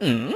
嗯？